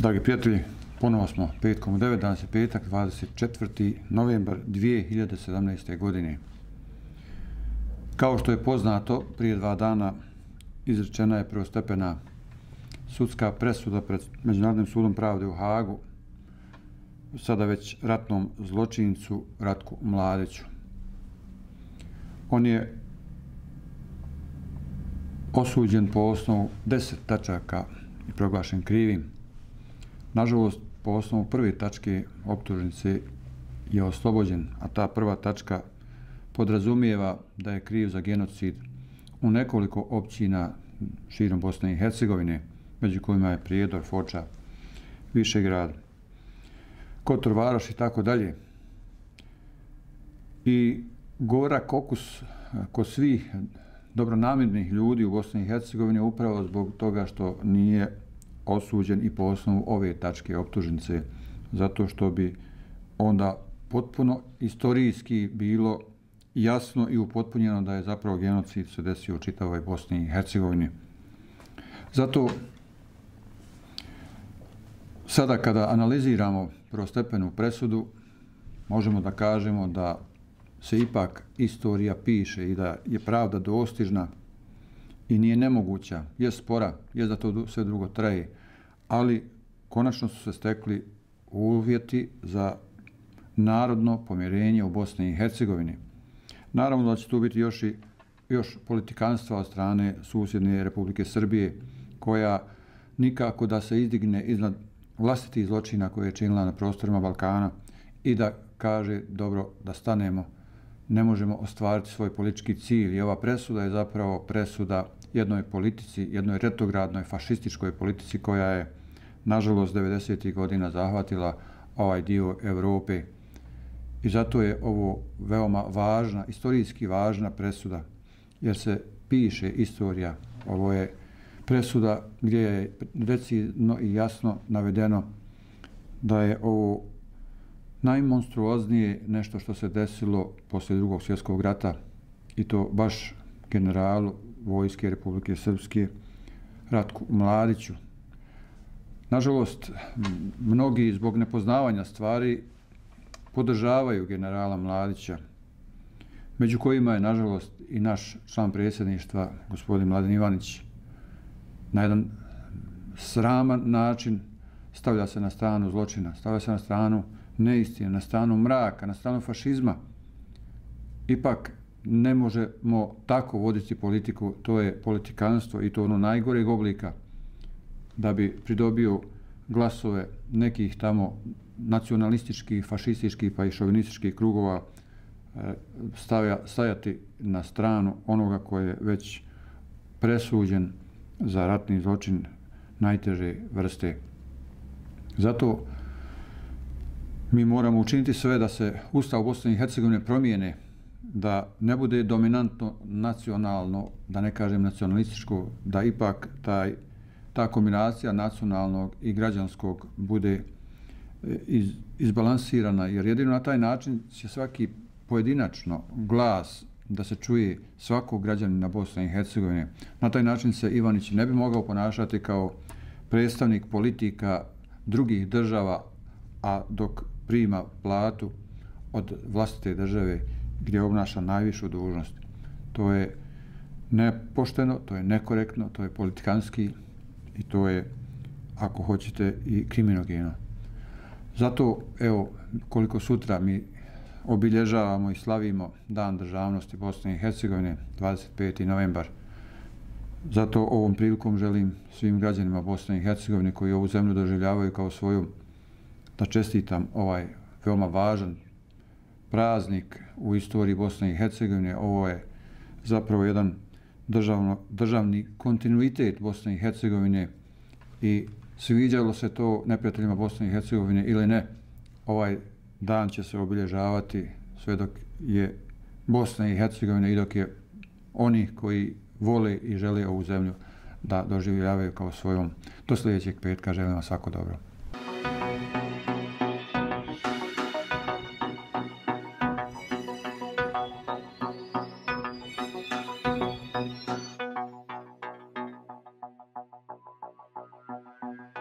Dragi prijatelji, ponovo smo petkom u 9, danas je petak, 24. novembar 2017. godine. Kao što je poznato, prije dva dana izrečena je prvostepena sudska presuda pred Međunarodnim sudom pravde u Hagu, sada već ratnom zločincu Ratku Mladeću. On je osuđen po osnovu deset tačaka i proglašen krivim. Nažalost, po osnovu prve tačke optužnice je oslobođen, a ta prva tačka podrazumijeva da je kriv za genocid u nekoliko općina širom Bosne i Hercegovine, među kojima je Prijedor, Foča, Višegrad, Kotor, Varoš i tako dalje. I gora kokus kod svih dobronamirnih ljudi u Bosni i Hercegovini upravo zbog toga što nije osuđen i po osnovu ove tačke optužnice, zato što bi onda potpuno istorijski bilo jasno i upotpunjeno da je zapravo genocid se desio u čitavoj Bosni i Hercegovini. Zato sada kada analiziramo prostepenu presudu, možemo da kažemo da se ipak istorija piše i da je pravda dostižna i nije nemoguća, je spora, je da to sve drugo traje, ali konačno su se stekli uvjeti za narodno pomirenje u Bosni i Hercegovini. Naravno da će tu biti još i još politikanstva od strane susjedne Republike Srbije, koja nikako da se izdigne iznad vlastitih zločina koje je činila na prostorima Balkana i da kaže, dobro, da stanemo, ne možemo ostvariti svoj politički cilj. I ova presuda je zapravo presuda jednoj politici, jednoj retrogradnoj fašističkoj politici koja je, nažalost, 90. godina zahvatila ovaj dio Evrope. I zato je ovo veoma važna, istorijski važna presuda, jer se piše istorija. Ovo je presuda gdje je decidno i jasno navedeno da je ovo najmonstruoznije nešto što se desilo posle drugog svjetskog rata i to baš generalu Vojske Republike Srpske Ratku Mladiću. Nažalost, mnogi zbog nepoznavanja stvari podržavaju generala Mladića, među kojima je, nažalost, i naš član predsjedništva, gospodin Mladen Ivanić, na jedan sraman način stavlja se na stranu zločina, stavlja se na stranu neistine, na stranu mraka, na stranu fašizma. Ipak ne možemo tako voditi politiku, to je politikanstvo i to ono najgoreg oblika da bi pridobio glasove nekih tamo nacionalističkih, fašističkih pa i šovinističkih krugova e, stavja, stajati na stranu onoga koje je već presuđen za ratni zločin najteže vrste. Zato mi moramo učiniti sve da se Ustav Bosne i Hercegovine promijene, da ne bude dominantno nacionalno, da ne kažem nacionalističko, da ipak taj, ta kombinacija nacionalnog i građanskog bude e, iz, izbalansirana, jer jedino na taj način će svaki pojedinačno glas da se čuje svakog građanina Bosne i Hercegovine. Na taj način se Ivanić ne bi mogao ponašati kao predstavnik politika drugih država, a dok prima platu od vlastite države gdje obnaša najvišu dužnost. To je nepošteno, to je nekorektno, to je politikanski i to je, ako hoćete, i kriminogeno. Zato, evo, koliko sutra mi obilježavamo i slavimo Dan državnosti Bosne i Hercegovine, 25. novembar. Zato ovom prilikom želim svim građanima Bosne i Hercegovine koji ovu zemlju doživljavaju kao svoju da čestitam ovaj veoma važan praznik u istoriji Bosne i Hercegovine. Ovo je zapravo jedan državno, državni kontinuitet Bosne i Hercegovine i sviđalo se to neprijateljima Bosne i Hercegovine ili ne, ovaj dan će se obilježavati sve dok je Bosna i Hercegovina i dok je oni koji vole i žele ovu zemlju da doživljavaju kao svojom. Do sljedećeg petka želim vam svako dobro.